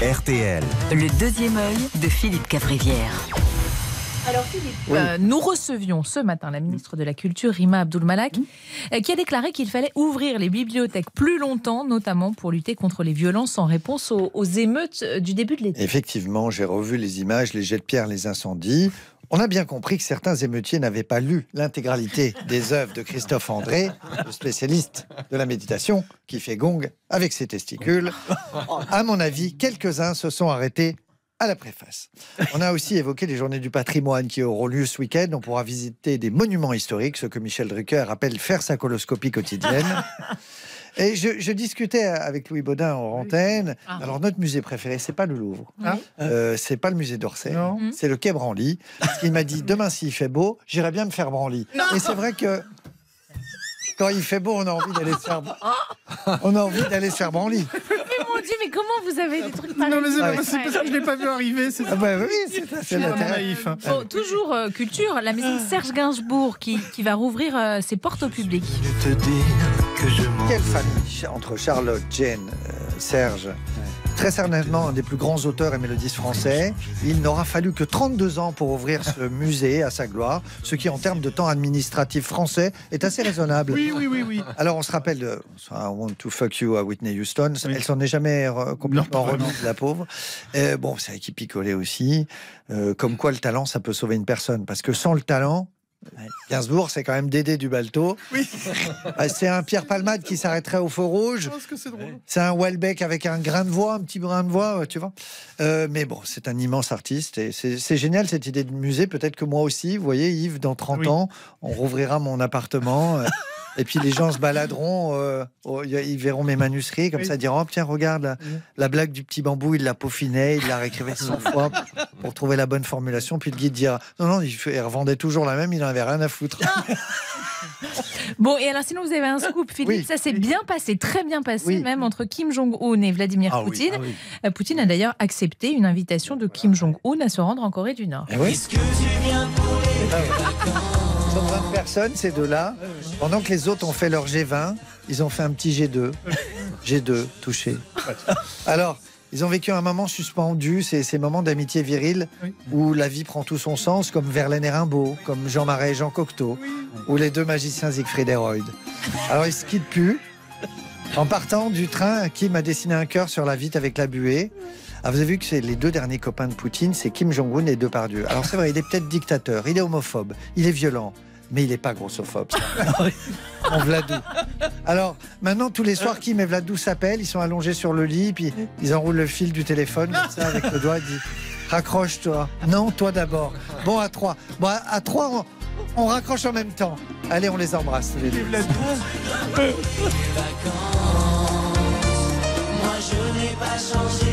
RTL. Le deuxième œil de Philippe Cavrivière. Alors Philippe, euh, nous recevions ce matin la ministre de la Culture, Rima Abdul-Malak, euh, qui a déclaré qu'il fallait ouvrir les bibliothèques plus longtemps, notamment pour lutter contre les violences en réponse aux, aux émeutes euh, du début de l'été. Effectivement, j'ai revu les images, les jets de pierre, les incendies. On a bien compris que certains émeutiers n'avaient pas lu l'intégralité des œuvres de Christophe André, le spécialiste de la méditation, qui fait gong avec ses testicules. À mon avis, quelques-uns se sont arrêtés à la préface. On a aussi évoqué les journées du patrimoine qui auront lieu ce week-end. On pourra visiter des monuments historiques, ce que Michel Drucker appelle faire sa coloscopie quotidienne. Et je, je discutais avec Louis Baudin en antenne. Ah. Alors, notre musée préféré, c'est pas le Louvre. Ah. Euh, c'est pas le musée d'Orsay. Non. Mhm. C'est le Quai Branly. Parce qu'il m'a dit demain, s'il fait beau, j'irai bien me faire branly. Et c'est vrai que quand il fait beau, on a envie d'aller se faire. On a envie d'aller se faire branly. Mais mon Dieu, mais comment vous avez des trucs Non, mais c'est Ah parce que je l'ai pas vu arriver. C'est Ah bah oui, c'est je naïf. hein. Bon, toujours euh, culture, la maison Serge Gainsbourg qui, qui va rouvrir euh, ses portes au public. Quelle famille entre Charlotte, Jane, euh, Serge. Très certainement un des plus grands auteurs et mélodistes français. Il n'aura fallu que 32 ans pour ouvrir ce musée à sa gloire, ce qui en termes de temps administratif français est assez raisonnable. Oui, oui, oui, oui. Alors on se rappelle de I Want to Fuck You à Whitney Houston. Oui. Elle s'en est jamais euh, complètement remise, la pauvre. Euh, bon, c'est qu'il picolait aussi. Euh, comme quoi le talent, ça peut sauver une personne. Parce que sans le talent, Gainsbourg, c'est quand même Dédé du Balto. Oui. Euh, C'est un Pierre Palmade qui s'arrêterait au feu rouge. Je pense que c'est drôle. C'est un Welbeck avec un grain de voix, un petit grain de voix, euh, tu vois. Euh, mais bon, c'est un immense artiste et c'est c'est génial cette idée de musée. Peut-être que moi aussi, vous voyez, Yves, dans 30 Oui. ans, on rouvrira mon appartement. Et puis les gens se baladeront, euh, oh, ils verront mes manuscrits, comme Oui. ça, ils diront oh, tiens, regarde la, blague du petit bambou, il l'a peaufiné, il l'a réécrivé 100 fois pour trouver la bonne formulation. Puis le guide dira non, non, il, revendait toujours la même, il n'en avait rien à foutre. Bon, et alors sinon vous avez un scoop, Philippe, Oui. ça s'est bien passé, très bien passé Oui. même entre Kim Jong-un et Vladimir Ah oui, Poutine. ah oui. Euh, Poutine a d'ailleurs accepté une invitation de Kim Jong-un à se rendre en Corée du Nord. Eh oui. Ah ouais. Ils ont 20 personnes, ces deux-là. Pendant que les autres ont fait leur G20, ils ont fait un petit G2. G2, touché. Alors, ils ont vécu un moment suspendu, ces moments d'amitié virile Oui. où la vie prend tout son sens, comme Verlaine et Rimbaud, comme Jean Marais et Jean Cocteau, ou les deux magiciens Siegfried et Royd. Alors, ils se quittent plus. En partant du train, Kim a dessiné un cœur sur la vitre avec la buée. Ah, vous avez vu que c'est les deux derniers copains de Poutine, c'est Kim Jong-un et Depardieu. Alors c'est vrai, il est peut-être dictateur, il est homophobe, il est violent, mais il n'est pas grossophobe. Ah Mon Vladou. Alors, maintenant, tous les soirs, Kim et Vladou s'appellent, ils sont allongés sur le lit, puis ils enroulent le fil du téléphone, comme ça, avec le doigt, ils disent Raccroche-toi. Non, toi d'abord. Bon, à trois. Bon, à trois, on, raccroche en même temps. Allez, on les embrasse, les deux. Moi, je n'ai pas changé.